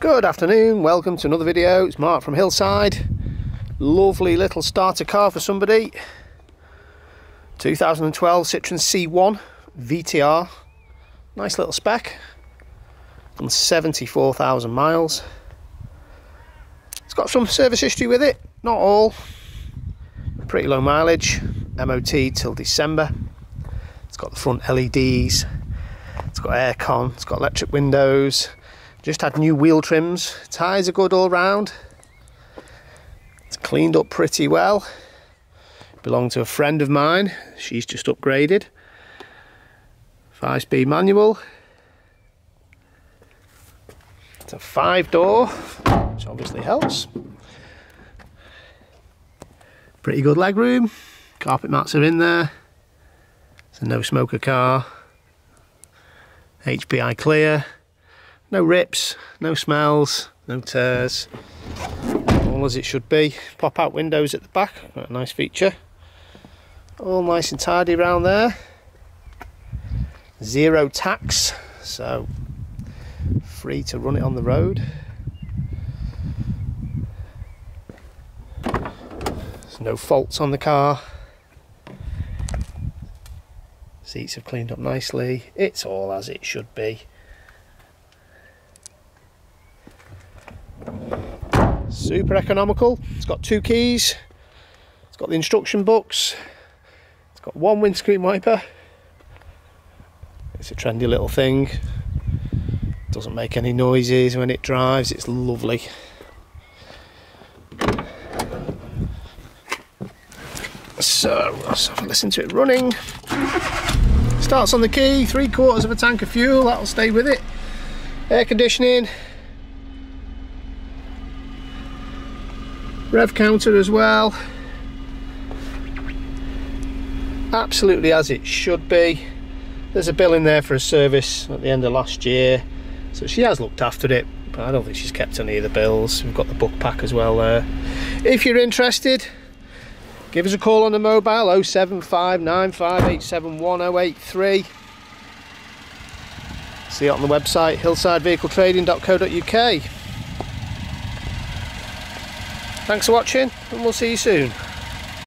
Good afternoon, welcome to another video. It's Mark from Hillside. Lovely little starter car for somebody. 2012 Citroen C1 VTR. Nice little spec. Done 74,000 miles. It's got some service history with it, not all. Pretty low mileage, MOT till December. It's got the front LEDs, it's got aircon, it's got electric windows, just had new wheel trims. Tyres are good all round. It's cleaned up pretty well. Belonged to a friend of mine. She's just upgraded. Five speed manual. It's a five door, which obviously helps. Pretty good leg room. Carpet mats are in there. It's a no smoker car. HPI clear. No rips, no smells, no tears. All as it should be. Pop out windows at the back, a nice feature. All nice and tidy around there. Zero tax, so free to run it on the road. There's no faults on the car. Seats have cleaned up nicely. It's all as it should be. Super economical. It's got two keys. It's got the instruction books it's got one windscreen wiper. It's a trendy little thing. Doesn't make any noises when it drives. It's lovely. So let's have a listen to it running. Starts on the key. Three quarters of a tank of fuel. That'll stay with it. Air conditioning rev counter as well. Absolutely as it should be. There's a bill in there for a service at the end of last year so she has looked after it but I don't think she's kept any of the bills. We've got the book pack as well there. If you're interested give us a call on the mobile 07595871083 see it on the website hillsidevehicletrading.co.uk Thanks for watching and we'll see you soon.